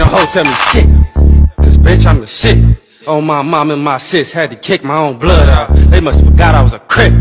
Ain't a hoe tell me shit. Cause bitch, I'm the shit. Oh, my mom and my sis had to kick my own blood out. They must forgot I was a crip.